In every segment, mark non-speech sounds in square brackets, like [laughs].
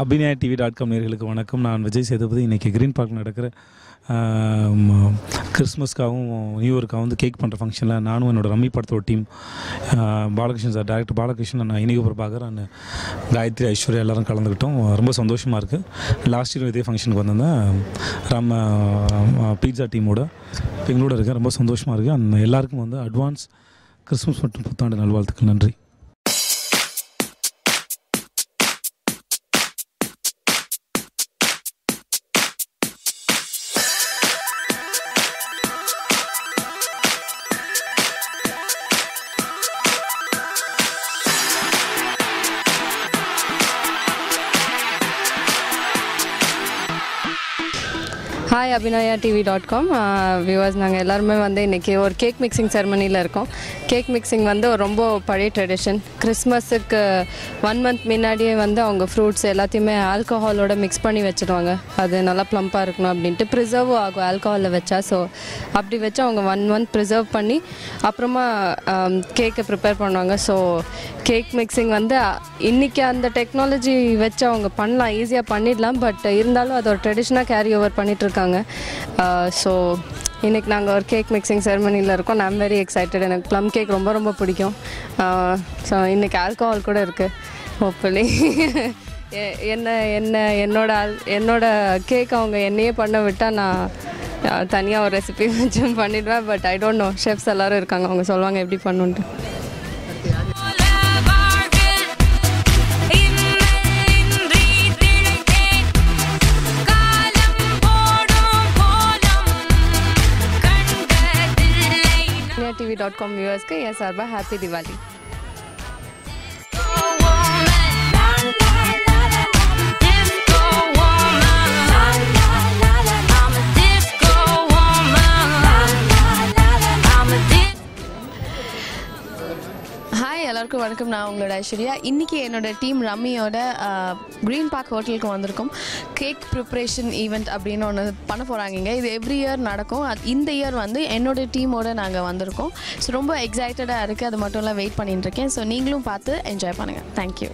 Abhinaya TV dot com நேர்களுக்கு வணக்கம். நான் விஜய் சேதுபதி. இன்றைக்கி க்ரீன் பார்க் நடக்கிற கிறிஸ்மஸ்க்காகவும் நியூ வந்து கேக் பண்ணுற ஃபங்க்ஷனில் நானும் என்னோட ரம்மி படத்தோட team Balakrishnan sir director Balakrishnan நான் இனிகோ பிரபாகர் அண்ட் காயத்ரி ஐஸ்வர்யா எல்லோரும் கலந்துக்கிட்டோம். ரொம்ப சந்தோஷமாக இருக்குது லாஸ்ட் இயர் இதே ஃபங்க்ஷனுக்கு வந்திருந்தேன். ராம பீட்சா டீமோட எங்களோட இருக்கேன் ரொம்ப சந்தோஷமாக இருக்குது அந்த எல்லாருக்கும் வந்து அட்வான்ஸ் கிறிஸ்மஸ் மற்றும் புத்தாண்டு நல்வாழ்த்துக்கு நன்றி. Hi Abhinaya TV dot com viewers நாங்கள் எல்லாருமே வந்து இன்றைக்கி ஒரு கேக் மிக்சிங் செரமனியில் இருக்கோம். கேக் மிக்சிங் வந்து ரொம்ப பழைய ட்ரெடிஷன் கிறிஸ்மஸுக்கு ஒன் மந்த் முன்னாடியே வந்து அவங்க ஃப்ரூட்ஸ் எல்லாத்தையுமே ஆல்கஹாலோட மிக்ஸ் பண்ணி வச்சுருவாங்க. அது நல்லா ப்ளம்பாக இருக்கணும் அப்படின்ட்டு ப்ரிசர்வ் ஆகும் ஆல்கஹாலில் வச்சா. ஸோ அப்படி வச்சு அவங்க ஒன் மந்த் ப்ரிசர்வ் பண்ணி அப்புறமா um, கேக்கை ப்ரிப்பேர் பண்ணுவாங்க. ஸோ கேக் மிக்சிங் வந்து இன்றைக்கி அந்த டெக்னாலஜி வச்சு அவங்க பண்ணலாம் ஈஸியாக பண்ணிடலாம் பட் இருந்தாலும் அது ஒரு ட்ரெடிஷ்னாக கேரி ஓவர் பண்ணிகிட்ருக்காங்க ஸோ இன்றைக்கி நாங்கள் ஒரு கேக் மிக்சிங் செரமனியில் இருக்கோம். நான் வெரி எக்ஸைட்டட் எனக்கு ப்ளம் கேக் ரொம்ப ரொம்ப பிடிக்கும். ஸோ இன்றைக்கி ஆல்கஹால் கூட இருக்குது ஹோப்ஃபுல்லி என்ன என்ன என்னோட என்னோட கேக் அவங்க என்னையே பண்ண விட்டால் நான் தனியாக ஒரு ரெசிபி [laughs] வச்சு பண்ணிடுவேன். But I don't know chefs எல்லோரும் இருக்காங்க. அவங்க சொல்லுவாங்க எப்படி பண்ணுன்ட்டு. टी डॉट कॉम व्यूअर्स के यह सारा हैप्पी दिवाली ஹாய் எல்லாருக்கும் வணக்கம். நான் உங்களோட ஐஸ்வர்யா. இன்றைக்கி என்னோட டீம் ரம்மியோட க்ரீன் பார்க் ஹோட்டலுக்கு வந்திருக்கோம். கேக் ப்ரிப்ரேஷன் ஈவெண்ட் அப்படின்னு ஒன்று பண்ண போகிறாங்க இது எவ்ரி இயர் நடக்கும். அது இந்த இயர் வந்து என்னோட டீமோட நாங்கள் வந்திருக்கோம். ஸோ ரொம்ப எக்ஸைட்டடாக இருக்குது அது மட்டும் இல்லை வெயிட் பண்ணிகிட்டு இருக்கேன். ஸோ நீங்களும் பார்த்து என்ஜாய் பண்ணுங்கள் thank you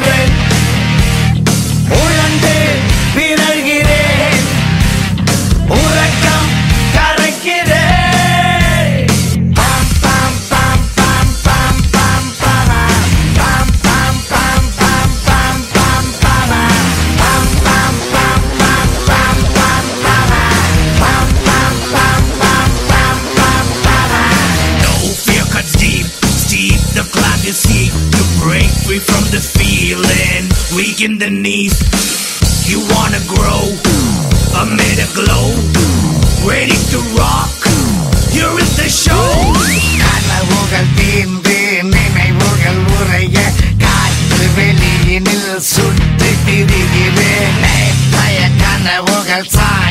rain. feeling weak in the knees. You wanna grow amid a glow, ready to rock. Here is the show. கனவுகள் தீர்ந்து நினைவுகள் உரைய காற்று வெளியினில் சுட்டு திரிகிறேன் பய கனவுகள் சாய்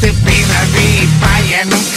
te pida mi